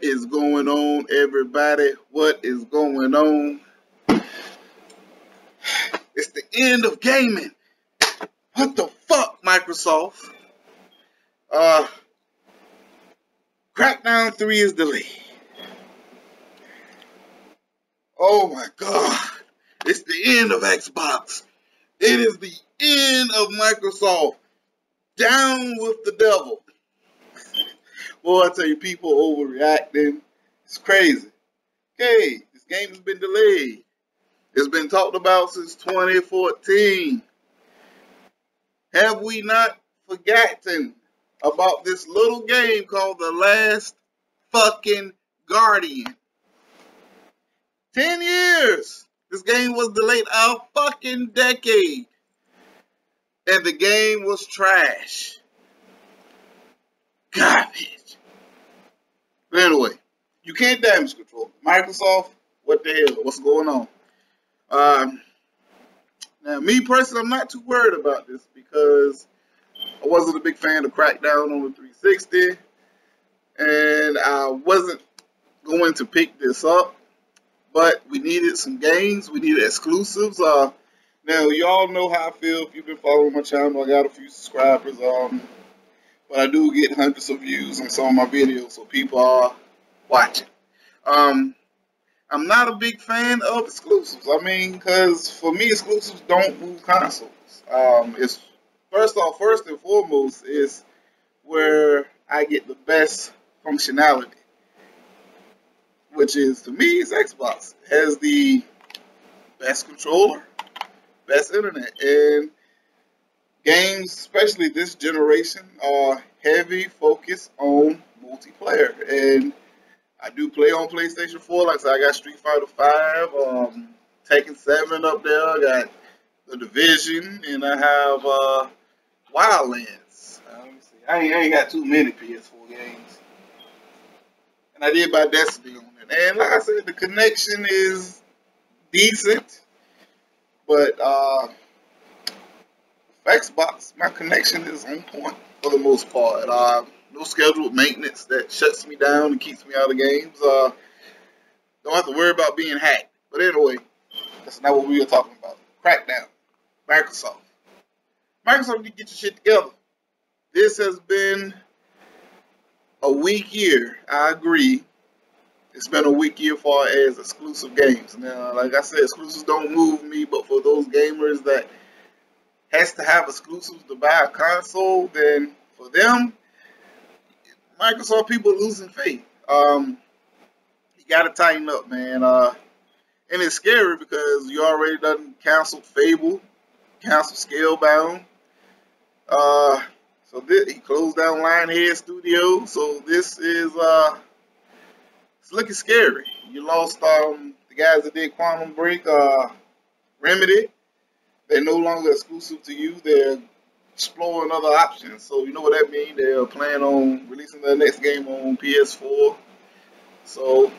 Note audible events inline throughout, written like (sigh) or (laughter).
What is going on, everybody? What is going on? It's the end of gaming. What the fuck, Microsoft? Uh, Crackdown 3 is delayed. Oh my god. It's the end of Xbox. It is the end of Microsoft. Down with the devil. Boy, I tell you, people overreacting. It's crazy. Okay, this game has been delayed. It's been talked about since 2014. Have we not forgotten about this little game called The Last Fucking Guardian? 10 years. This game was delayed a fucking decade. And the game was trash. Garbage. But anyway, you can't damage control. Microsoft, what the hell? What's going on? Um, now, me personally, I'm not too worried about this because I wasn't a big fan of Crackdown on the 360, and I wasn't going to pick this up. But we needed some games. We needed exclusives. Uh, now, y'all know how I feel if you've been following my channel. I got a few subscribers. Um, but I do get hundreds of views on some of my videos, so people are watching. Um, I'm not a big fan of exclusives. I mean, because for me, exclusives don't move consoles. Um, it's first off, first and foremost, is where I get the best functionality, which is to me, is Xbox it has the best controller, best internet, and games, especially this generation, are heavy focus on multiplayer. And I do play on PlayStation 4. Like I said, I got Street Fighter 5, um, Tekken 7 up there. I got The Division, and I have uh, Wildlands. Uh, let me see. I ain't, I ain't got too many PS4 games. And I did buy Destiny on it. And like I said, the connection is decent. But uh, Xbox, my connection is on point for the most part. Uh, no scheduled maintenance that shuts me down and keeps me out of games. Uh, don't have to worry about being hacked. But anyway, that's not what we are talking about. Crackdown. Microsoft. Microsoft, you get your shit together. This has been a weak year. I agree. It's been a weak year far as exclusive games. Now, like I said, exclusives don't move me, but for those gamers that has to have exclusives to buy a console, then for them, Microsoft people losing faith. Um, you got to tighten up, man. Uh, and it's scary because you already done canceled Fable, canceled Scalebound. Uh, so this, he closed down Lionhead Studio. So this is uh, it's looking scary. You lost um, the guys that did Quantum Break, uh, Remedy. They're no longer exclusive to you. They're exploring other options. So you know what that means. They're planning on releasing their next game on PS4. So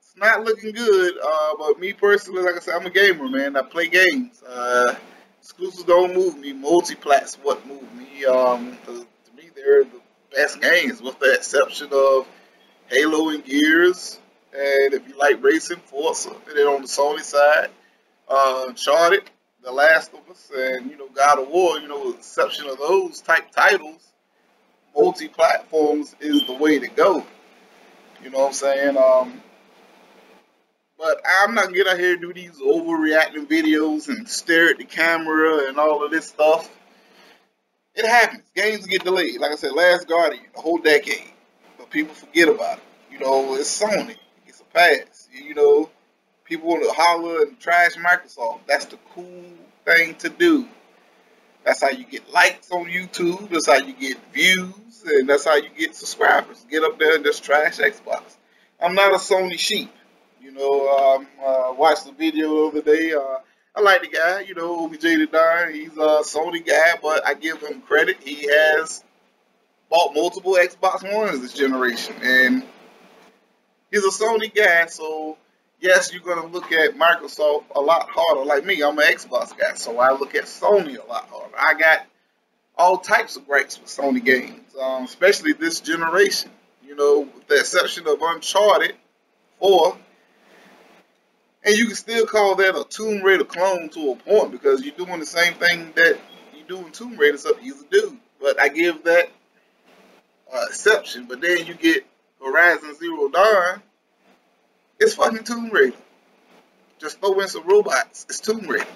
it's not looking good. Uh, but me personally, like I said, I'm a gamer, man. I play games. Uh, exclusives don't move me. Multiplats what move me. Um, to, to me, they're the best games, with the exception of Halo and Gears. And if you like racing, Forza. And then on the Sony side, uh, Uncharted, The Last of Us, and you know God of War. You know, with the exception of those type titles, multi-platforms is the way to go. You know what I'm saying? Um, but I'm not gonna get out here do these overreacting videos and stare at the camera and all of this stuff. It happens. Games get delayed. Like I said, Last Guardian, a whole decade. But people forget about it. You know, it's Sony. It's a pass. You know, people want to holler and trash Microsoft. That's the cool thing to do. That's how you get likes on YouTube. That's how you get views, and that's how you get subscribers. Get up there and just trash Xbox. I'm not a Sony sheep. You know, um, uh, watched the video the other day. Uh, I like the guy. You know, OBJ the Don. He's a Sony guy, but I give him credit. He has bought multiple Xbox Ones this generation, and he's a Sony guy. So yes, you're going to look at Microsoft a lot harder. Like me, I'm an Xbox guy, so I look at Sony a lot harder. I got all types of gripes with Sony games, um, especially this generation. You know, with the exception of Uncharted 4. And you can still call that a Tomb Raider clone to a point because you're doing the same thing that you do in Tomb Raider, he's a dude. But I give that uh, exception. But then you get Horizon Zero Dawn. It's fucking Tomb Raider. Just throw in some robots. It's Tomb Raider.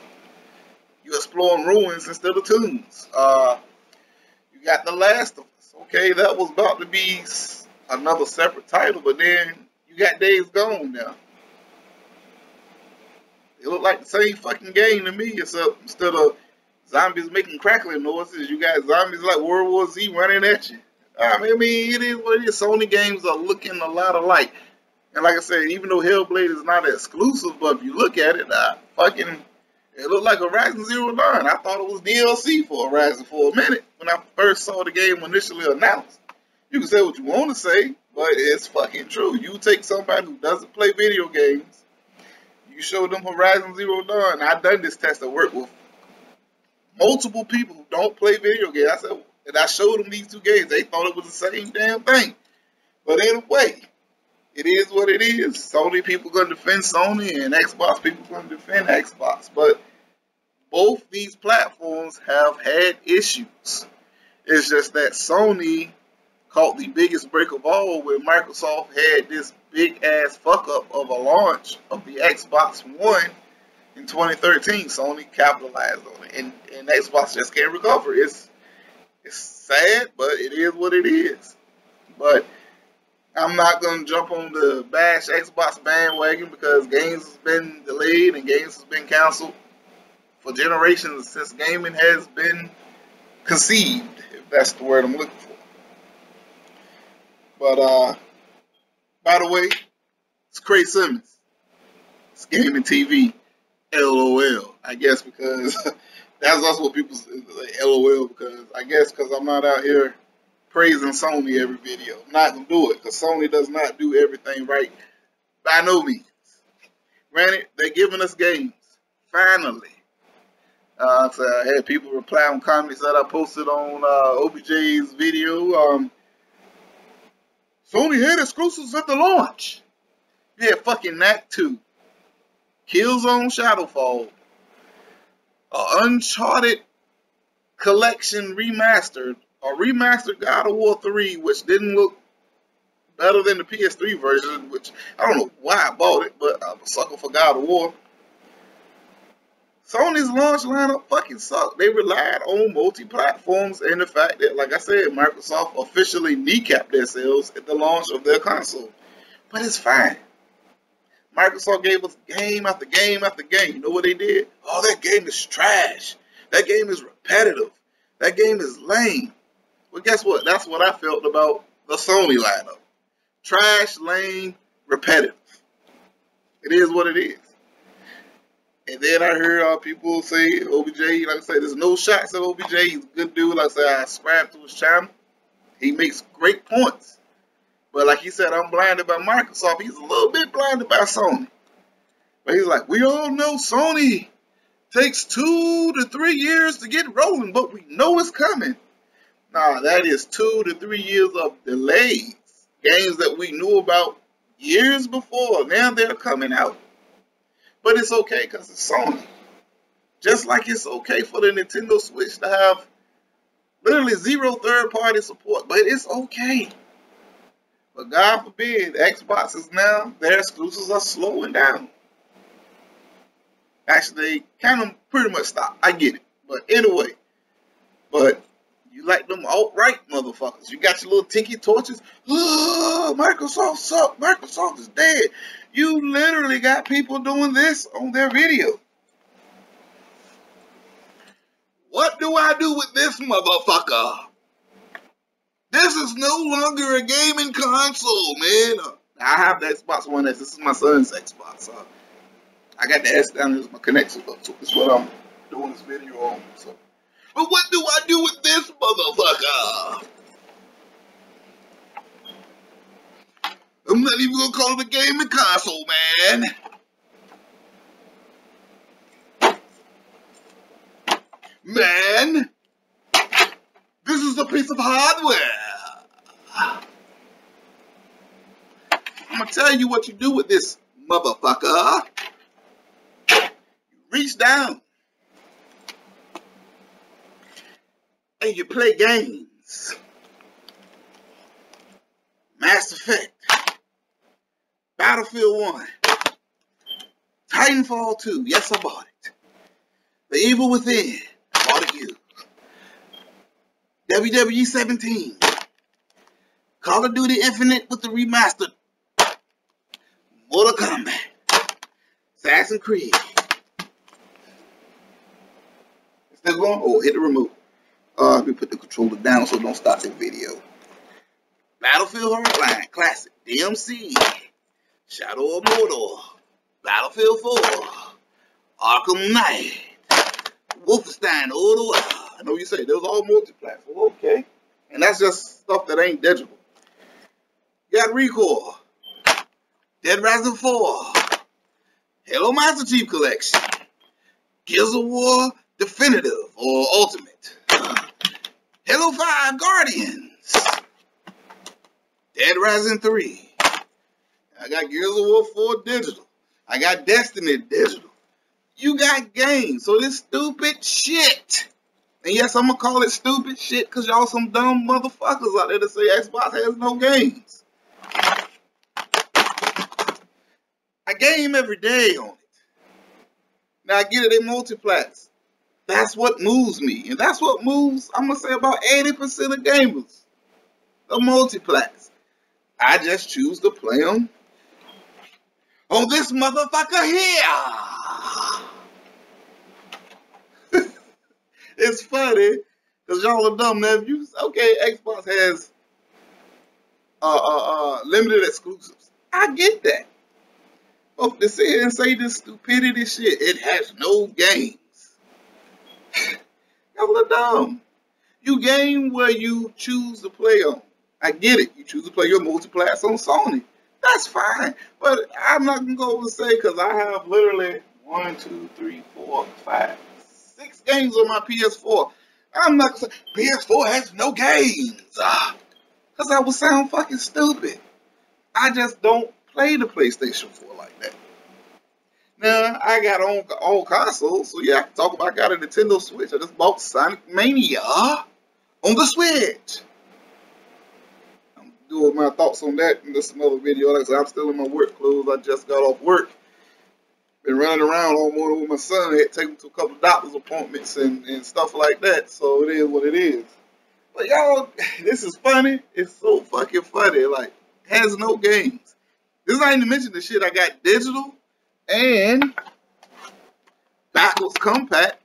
You're exploring ruins instead of tombs. Uh, you got The Last of Us. Okay, that was about to be another separate title, but then you got Days Gone now. It looked like the same fucking game to me, except instead of zombies making crackling noises, you got zombies like World War Z running at you. I mean, it is what it is. Sony games are looking a lot alike. And like I said, even though Hellblade is not exclusive, but if you look at it, I fucking it looked like Horizon Zero Dawn. I thought it was DLC for Horizon for a minute when I first saw the game initially announced. You can say what you want to say, but it's fucking true. You take somebody who doesn't play video games, you show them Horizon Zero Dawn. I've done this test at work with multiple people who don't play video games. I said, and I showed them these two games. They thought it was the same damn thing. But anyway, it is what it is. Sony people gonna defend Sony and Xbox people gonna defend Xbox. But both these platforms have had issues. It's just that Sony caught the biggest break of all when Microsoft had this big ass fuck up of a launch of the Xbox One in 2013. Sony capitalized on it, and, and Xbox just can't recover. It's it's sad, but it is what it is. But I'm not gonna jump on the bash Xbox bandwagon because games has been delayed and games has been canceled for generations since gaming has been conceived, if that's the word I'm looking for. But uh by the way, it's Cray Simmons. It's gaming TV. LOL. I guess because (laughs) that's also what people say LOL because I guess because I'm not out here praising Sony every video. I'm not gonna do it because Sony does not do everything right by no means. Granted, they're giving us games. Finally. Uh, so I had people reply on comments that I posted on uh, OBJ's video. Um, Sony had exclusives at the launch. Yeah, fucking that too. Killzone Shadowfall. Uncharted Collection Remastered a remastered God of War 3, which didn't look better than the PS3 version, which I don't know why I bought it, but I'm a sucker for God of War. Sony's launch lineup fucking sucked. They relied on multi-platforms and the fact that, like I said, Microsoft officially kneecapped themselves at the launch of their console. But it's fine. Microsoft gave us game after game after game. You know what they did? Oh, that game is trash. That game is repetitive. That game is lame. Well, guess what? That's what I felt about the Sony lineup. Trash, lame, repetitive. It is what it is. And then I heard all people say OBJ, like I say, there's no shots at OBJ. He's a good dude. Like I said, I subscribe to his channel. He makes great points. But like he said, I'm blinded by Microsoft. He's a little bit blinded by Sony. But he's like, we all know Sony takes two to three years to get rolling, but we know it's coming. Nah, that is two to three years of delays. Games that we knew about years before, now they're coming out. But it's okay because it's Sony. Just like it's okay for the Nintendo Switch to have literally zero third-party support, but it's okay. But God forbid, Xbox is now, their exclusives are slowing down. Actually, kind of pretty much stopped. I get it. But anyway, but you like them alt-right motherfuckers. You got your little tiki torches. Oh, Microsoft suck. Microsoft is dead. You literally got people doing this on their video. What do I do with this motherfucker? This is no longer a gaming console, man. I have the Xbox One S. This is my son's Xbox. Uh, I got the S down. Is my connection. So this is what I'm doing this video on. So. But what do I do with this motherfucker? I'm not even gonna call it a gaming console, man. Man, this is a piece of hardware. I'm gonna tell you what you do with this motherfucker. You reach down and you play games. Mass Effect, Battlefield 1, Titanfall 2, yes I bought it. The Evil Within, bought it you. WWE 17, Call of Duty Infinite with the remastered, Mortal Kombat, Assassin's Creed. Still going? Oh, hit the remote. Uh, let me put the controller down so don't stop the video. Battlefield Hardline Classic, DMC, Shadow of Mordor, Battlefield 4, Arkham Knight, Wolfenstein, Old I know you say those all multi-platform, okay. And that's just stuff that ain't digital. You got ReCore, Dead Rising 4, Halo Master Chief Collection, Gears of War Definitive or Ultimate, Halo 5 Guardians, Dead Rising 3. I got Gears of War 4 digital. I got Destiny digital. You got games. So this stupid shit. And yes, I'm gonna call it stupid shit because y'all some dumb motherfuckers out there that say Xbox has no games. I game every day on it. Now I get it, they multiplats. That's what moves me. And that's what moves, I'm gonna say about 80% of gamers. The multiplats. I just choose to play them on this motherfucker here. (laughs) it's funny because y'all are dumb. You okay, Xbox has uh, uh, uh, limited exclusives. I get that. But to sit here and say this stupidity shit, it has no games. Y'all are dumb. You game where you choose to play on. I get it. You choose to play your multiplats on Sony. That's fine. But I'm not going to go and say because I have literally one, two, three, four, five, six games on my PS4. I'm not going to say PS4 has no games. Because ah, that would sound fucking stupid. I just don't play the PlayStation 4 like that. Now, I got on all consoles, so yeah, I can talk about I got a Nintendo Switch. I just bought Sonic Mania on the Switch I'm doing my thoughts on that in this other video. Like I said, I'm still in my work clothes. I just got off work. Been running around all morning with my son. Had to take him to a couple doctor's appointments and, and stuff like that. So it is what it is. But y'all, (laughs) this is funny. It's so fucking funny. Like, has no games. This is not even mention the shit I got digital and backwards compact,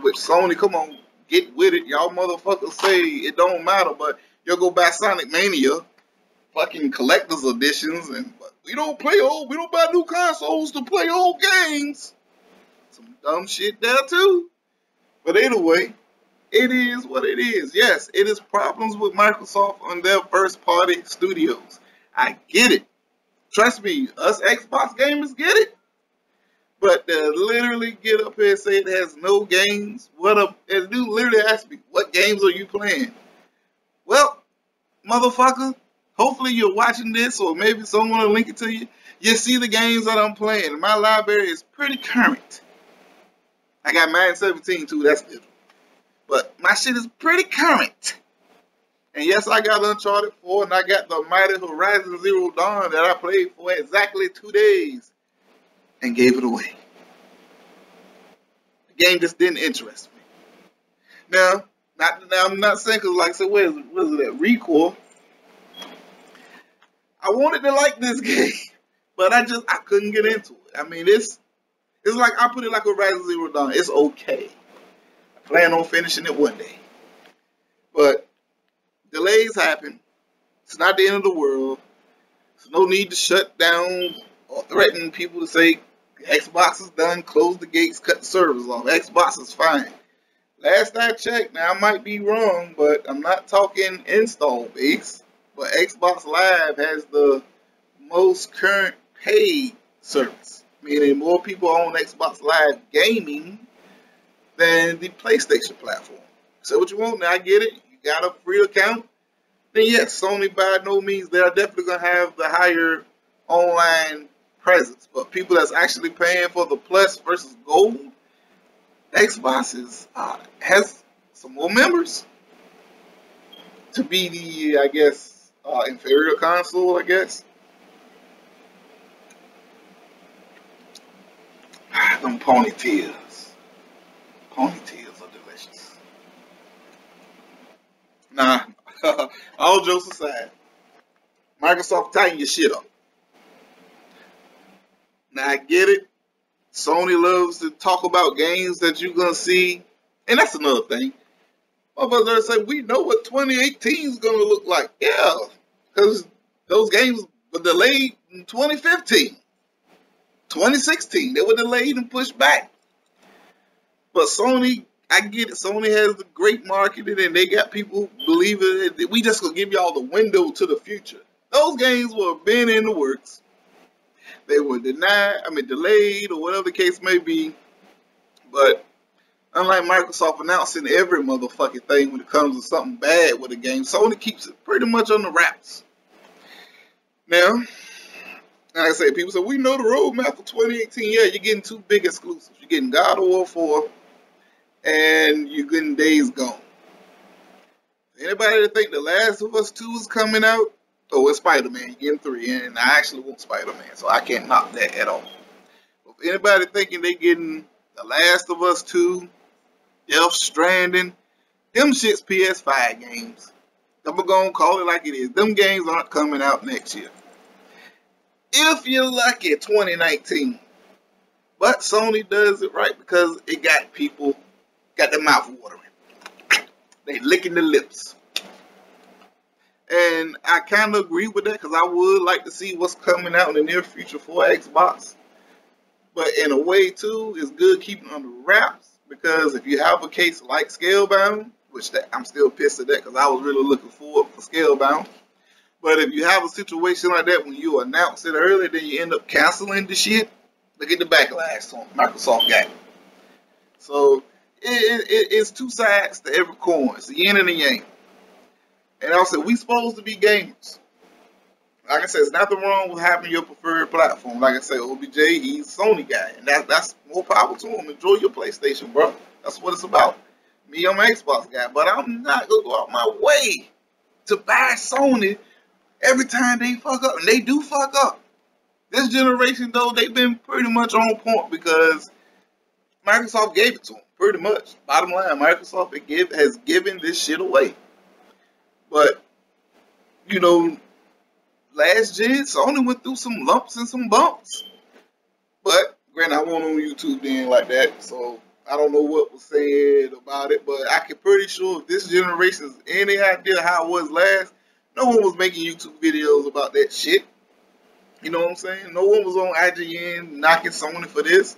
which Sony, come on, get with it. Y'all motherfuckers say it don't matter, but you'll go buy Sonic Mania fucking collector's editions, and we don't play old, we don't buy new consoles to play old games. Some dumb shit there too. But anyway, it is what it is. Yes, it is problems with Microsoft on their first party studios. I get it. Trust me, us Xbox gamers get it. But to literally get up here and say it has no games, what a and you literally ask me, what games are you playing? Well, motherfucker, Hopefully you're watching this or maybe someone will link it to you. You see the games that I'm playing. My library is pretty current. I got Madden 17 too, that's different. But my shit is pretty current. And yes, I got Uncharted 4 and I got the Mighty Horizon Zero Dawn that I played for exactly two days and gave it away. The game just didn't interest me. Now, not, now I'm not saying because like I said, where is it at? ReCore I wanted to like this (laughs) game, but I just I couldn't get into it. I mean, it's it's like I put it like a Horizon Zero Dawn. It's okay. I plan on finishing it one day, but delays happen. It's not the end of the world. There's no need to shut down or threaten people to say Xbox is done, close the gates, cut the servers off. Xbox is fine. Last I checked, now I might be wrong, but I'm not talking install base. But Xbox Live has the most current paid service, meaning more people own Xbox Live gaming than the PlayStation platform. So what you want? Now I get it. You got a free account. Then yes, Sony by no means they are definitely gonna have the higher online presence. But people that's actually paying for the plus versus gold, Xbox is, uh, has some more members to be the, I guess, uh, inferior console, I guess. Them ponytails. Ponytails are delicious. Nah, (laughs) all jokes aside, Microsoft tighten your shit up. Now I get it. Sony loves to talk about games that you're gonna see, and that's another thing. Motherfuckers say we know what 2018 is gonna look like. Yeah, because those games were delayed in 2015, 2016. They were delayed and pushed back. But Sony, I get it. Sony has the great marketing, and they got people believing that we just gonna give y'all the window to the future. Those games were been in the works. They were denied, I mean delayed, or whatever the case may be. But unlike Microsoft announcing every motherfucking thing when it comes to something bad with a game, Sony keeps it pretty much on the wraps. Now, like I say, people say we know the roadmap for 2018. Yeah, you're getting two big exclusives. You're getting God of War 4, and you're getting Days Gone. Anybody that think The Last of Us 2 is coming out, Oh, it's Spider-Man. You're getting three, and I actually want Spider-Man, so I can't knock that at all. If anybody thinking they getting The Last of Us 2, Death Stranding, them shit's PS5 games. I'm gonna call it like it is. Them games aren't coming out next year. If you're lucky, 2019. But Sony does it right because it got people, got their mouth watering. They licking the lips. And I kind of agree with that because I would like to see what's coming out in the near future for Xbox. But in a way, too, it's good keeping under wraps because if you have a case like Scalebound, which that, I'm still pissed at that because I was really looking forward for Scalebound. But if you have a situation like that when you announce it early, then you end up canceling the shit, look at the backlash on Microsoft got. So it, it, it's two sides to every coin. It's the yin and the yang. And I said, we supposed to be gamers. Like I said, there's nothing wrong with having your preferred platform. Like I said, OBJ, he's Sony guy. And that, that's more power to him. Enjoy your PlayStation, bro. That's what it's about. Me, I'm an Xbox guy. But I'm not going to go out my way to buy Sony every time they fuck up. And they do fuck up. This generation, though, they've been pretty much on point because Microsoft gave it to them. Pretty much. Bottom line, Microsoft has given this shit away. But, you know, last gen, Sony went through some lumps and some bumps. But, granted, I wasn't on YouTube then like that, so I don't know what was said about it, but I can pretty sure if this generation has any idea how it was last, no one was making YouTube videos about that shit. You know what I'm saying? No one was on IGN knocking Sony for this.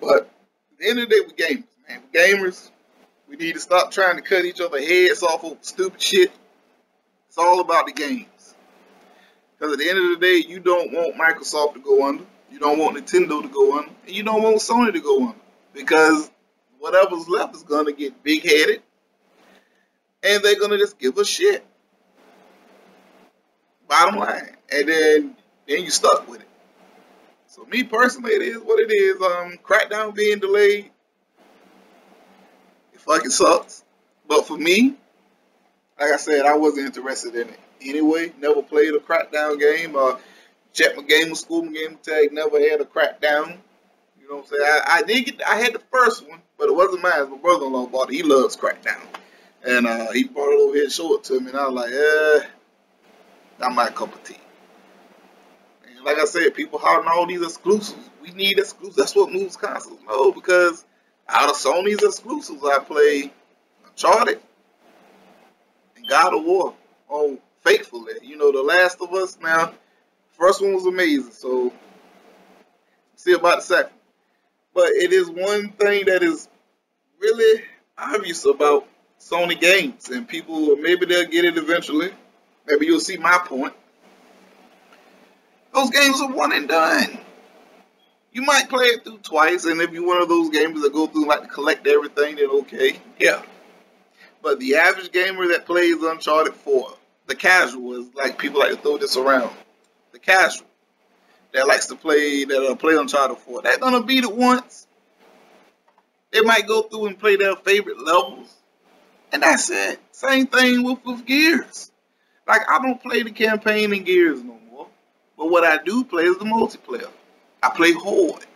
But at the end of the day, we're gamers, man. We're gamers. We need to stop trying to cut each other heads off of stupid shit. It's all about the games. Because at the end of the day, you don't want Microsoft to go under. You don't want Nintendo to go under. And you don't want Sony to go under. Because whatever's left is going to get big-headed. And they're going to just give a shit. Bottom line. And then, then you're stuck with it. So me personally, it is what it is. Um, Crackdown being delayed fucking sucks. But for me, like I said, I wasn't interested in it anyway. Never played a crackdown game. Uh, checked my gamerscore, my tag. Never had a crackdown. You know what I'm saying? I, I did get. I had the first one, but it wasn't mine. My brother-in-law bought it. He loves crackdown, and uh, he brought it over here and showed it to me, and I was like, eh, not my cup of tea. And like I said, people hollering all these exclusives. We need exclusives. That's what moves consoles. No, because out of Sony's exclusives, I play Uncharted and God of War on faithfully. You know, The Last of Us. Now, first one was amazing, so see about the second. But it is one thing that is really obvious about Sony games, and people maybe they'll get it eventually. Maybe you'll see my point. Those games are one and done. You might play it through twice, and if you're one of those gamers that go through like collect everything, then okay, yeah. But the average gamer that plays Uncharted 4, the casual is like people like to throw this around. The casual. that likes to play that uh, play Uncharted 4, they're gonna beat it once. They might go through and play their favorite levels, and that's it. Same thing with with Gears. Like I don't play the campaign in Gears no more, but what I do play is the multiplayer. I play Horde.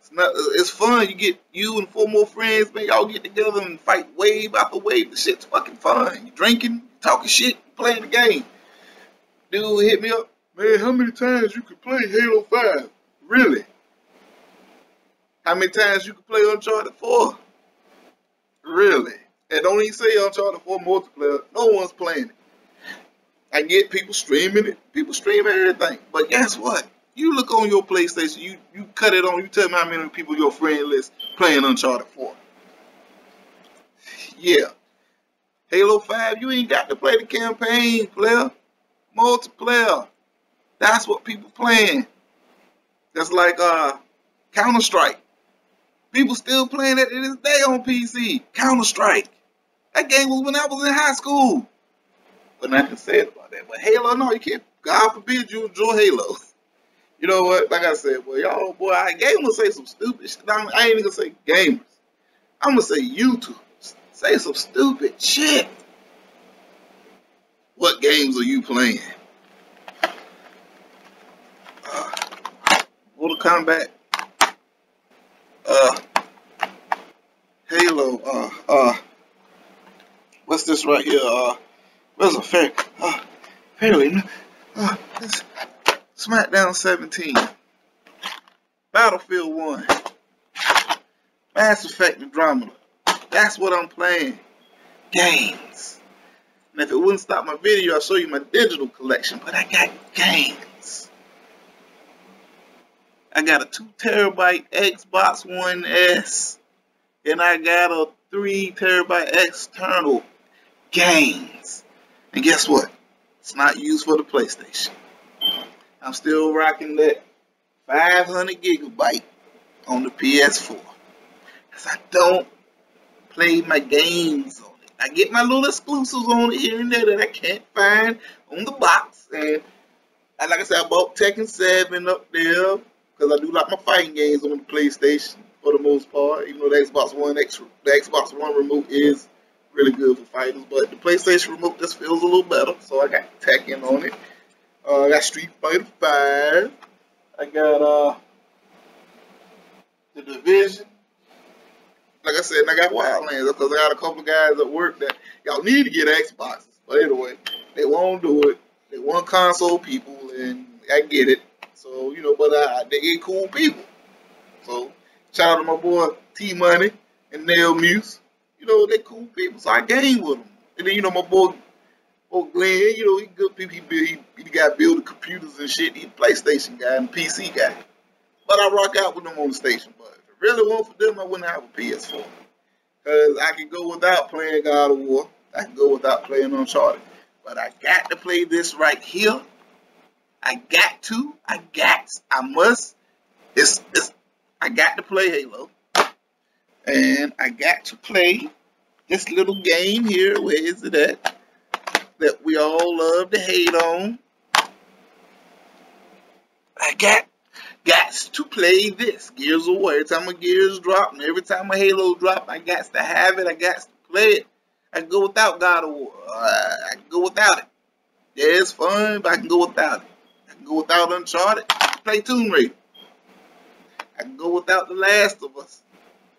It's not. Uh, it's fun. You get you and four more friends, man. Y'all get together and fight wave after wave. The shit's fucking fun. You drinking, talking shit, playing the game. Dude hit me up, man. How many times you could play Halo Five? Really? How many times you could play Uncharted 4? Really? And don't even say Uncharted 4 multiplayer. No one's playing it. I get people streaming it. People stream everything. But guess what? You look on your PlayStation, you, you cut it on, you tell me how many people your friend list playing Uncharted 4. Yeah. Halo 5, you ain't got to play the campaign, player. Multiplayer. That's what people playing. That's like uh Counter Strike. People still playing it to this day on PC. Counter Strike. That game was when I was in high school. But nothing said about that. But Halo, no, you can't. God forbid you enjoy Halo. (laughs) You know what? Like I said, boy, y'all, boy, I gamers say some stupid shit. I ain't even gonna say gamers. I'm gonna say YouTubers say some stupid shit. What games are you playing? Uh, Mortal Kombat uh, Halo, uh, uh, what's this right here? Uh, where's a fair, uh, fairly, uh, this SmackDown 17, Battlefield 1, Mass Effect Andromeda. That's what I'm playing. Games. And if it wouldn't stop my video, I'll show you my digital collection, but I got games. I got a 2 terabyte Xbox One S, and I got a 3 terabyte external games. And guess what? It's not used for the PlayStation. I'm still rocking that 500 gigabyte on the PS4. Because I don't play my games on it. I get my little exclusives on it here and there that I can't find on the box. And, like I said, I bought Tekken 7 up there because I do like my fighting games on the PlayStation for the most part. Even though the Xbox One the Xbox One remote is really good for fighters, but the PlayStation remote just feels a little better. So I got Tekken on it. Uh, I got Street Fighter Five. I got uh the Division. Like I said, I got Wildlands because I got a couple of guys at work that y'all need to get Xboxes. But anyway, they won't do it. They want console people, and I get it. So, you know, but uh, they get cool people. So, shout out to my boy T Money and Nail Muse. You know, they cool people. So I game with them. And then, you know, my boy, boy Glenn, you know, he good people. He, he, he got building computers and shit. He PlayStation guy and PC guy. But I rock out with them on the station. But if it really weren't for them, I wouldn't have a PS4. Because I could go without playing God of War. I can go without playing Uncharted. But I got to play this right here I got to. I got. I must. It's, it's I got to play Halo. And I got to play this little game here. Where is it at? That we all love to hate on. I got got to play this. Gears of War. Every time a Gears drop and every time a Halo drop, I got to have it. I got to play it. I can go without God of War. Uh, I can go without it. Yeah, it's fun, but I can go without it I can go without Uncharted. Play Tomb Raider. I can go without The Last of Us.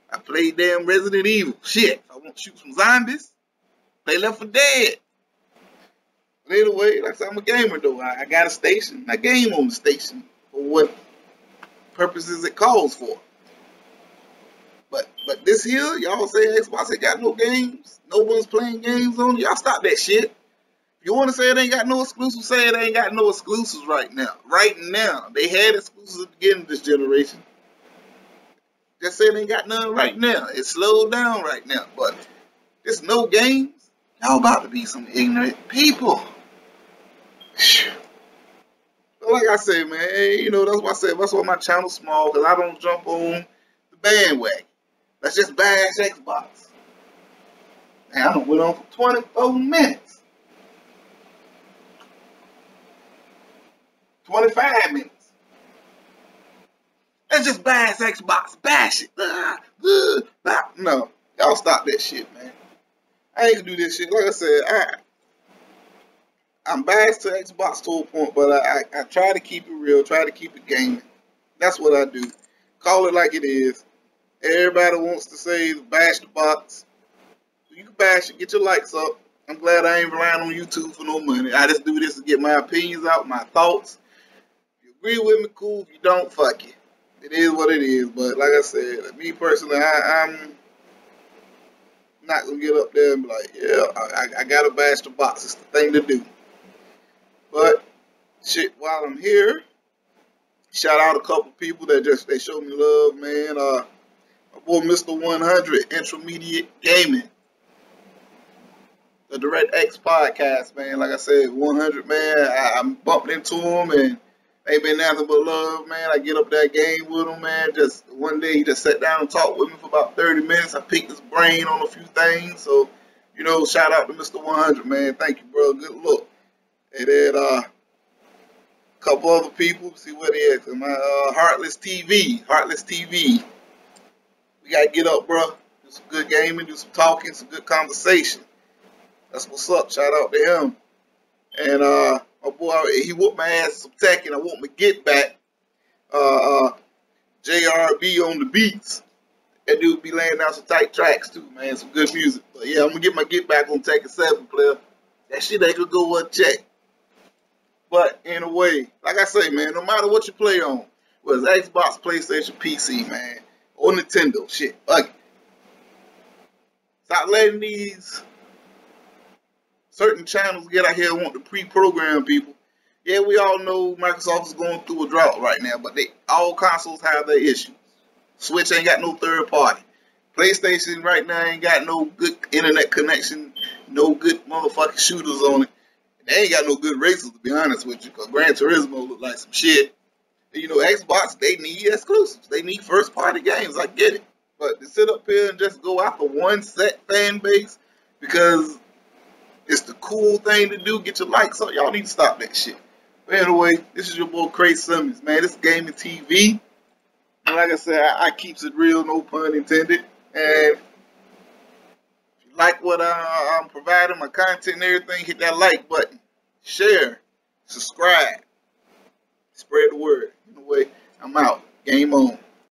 I play damn Resident Evil. Shit, I want to shoot some zombies. Play Left 4 Dead. But anyway, like I said, I'm a gamer though. I, I got a station. I game on the station for what purposes it calls for. But but this here, y'all say Xbox ain't got no games. No one's playing games on Y'all stop that shit. You want to say it ain't got no exclusives? Say it ain't got no exclusives right now. Right now. They had exclusives at the beginning of this generation. Just say it ain't got none right now. It's slowed down right now. But there's no games. Y'all about to be some ignorant people. Like I say, man, you know, that's why I said that's why my channel's small, because I don't jump on the bandwagon. Let's just bash Xbox. Man, I don't went on for 24 minutes. 25 minutes. let's just bash Xbox, bash it. Uh, uh, no, y'all stop that shit, man. I ain't gonna do this shit. Like I said, I I'm biased to Xbox to a point, but I, I, I try to keep it real, try to keep it gaming. That's what I do. Call it like it is. Everybody wants to say bash the box. You can bash it, get your likes up. I'm glad I ain't relying on YouTube for no money. I just do this to get my opinions out, my thoughts. If you agree with me, cool. If you don't, fuck it. It is what it is. But like I said, me personally, I, am not gonna get up there and be like, yeah, I, I gotta bash the box. It's the thing to do. But shit, while I'm here, shout out a couple people that just they showed me love, man. Uh, my boy Mr. 100 IntroMedia Gaming, the Direct X podcast, man. Like I said, 100 man. I, I'm bumping into him and ain't been nothing but love, man. I get up that game with him, man. Just one day he just sat down and talked with me for about 30 minutes. I picked his brain on a few things. So, you know, shout out to Mr. 100, man. Thank you, bro. Good look. And then uh, a couple other people. See what it is. My uh, Heartless TV. Heartless TV. We gotta get up, bro. Do some good gaming, do some talking, some good conversation. That's what's up. Shout out to him. And uh, my boy, he whooped my ass some tech, and I want my get back. Uh, uh, JRB on the beats. That dude be laying down some tight tracks too, man. Some good music. But yeah, I'm gonna get my get back on Tekken 7 player. That shit ain't gonna go unchecked. But in a way, like I say, man, no matter what you play on, whether it's Xbox, PlayStation, PC, man, or Nintendo, shit, fuck it. Stop letting these certain channels get out here and want to pre-program people. Yeah, we all know Microsoft is going through a drought right now, but they all consoles have their issues. Switch ain't got no third party. PlayStation right now ain't got no good internet connection, no good motherfucking shooters on it. They ain't got no good races to be honest with you, because Gran Turismo look like some shit. And, you know, Xbox, they need exclusives. They need first party games. I get it. But to sit up here and just go after one set fan base because it's the cool thing to do, get your likes up, y'all need to stop that shit. But anyway, this is your boy Cray Simmons, man. This is Gaming TV. And like I said, I, I keeps it real, no pun intended. And like what uh, I'm providing, my content and everything, hit that like button, share, subscribe, spread the word. Anyway, I'm out. Game on.